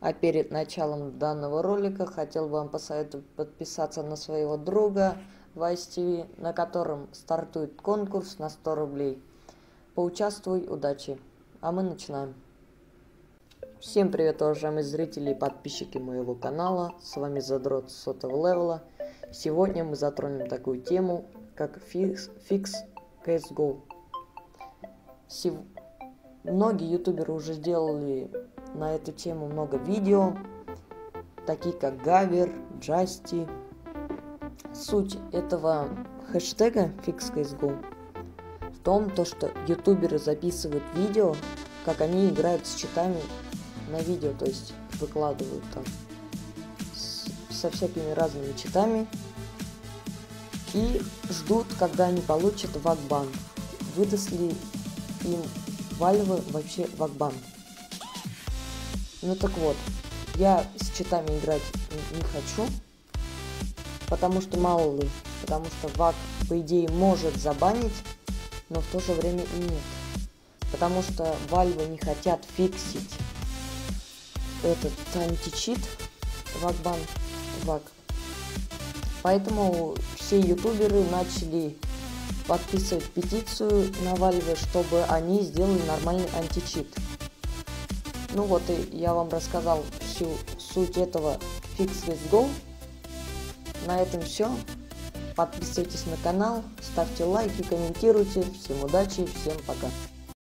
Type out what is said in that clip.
А перед началом данного ролика хотел вам посоветовать подписаться на своего друга Vice TV, на котором стартует конкурс на 100 рублей. Поучаствуй, удачи! А мы начинаем. Всем привет, уважаемые зрители и подписчики моего канала. С вами Задрот сотого левела. Сегодня мы затронем такую тему, как Fix, Fix CSGO. Сев... Многие ютуберы уже сделали на эту тему много видео, такие как Гавер, Джасти. Суть этого хэштега FixCSGO в том, то, что ютуберы записывают видео, как они играют с читами на видео, то есть выкладывают там с, со всякими разными читами и ждут, когда они получат вакбан. Выдаст ли им Valve вообще вакбан? Ну так вот, я с читами играть не хочу, потому что мало ли, потому что ВАК, по идее, может забанить, но в то же время и нет. Потому что Valve не хотят фиксить этот античит, вакбан, вак. Поэтому все ютуберы начали подписывать петицию на Valve, чтобы они сделали нормальный античит. Ну вот и я вам рассказал всю суть этого Fix Let's Go. На этом все. Подписывайтесь на канал, ставьте лайки, комментируйте. Всем удачи, всем пока.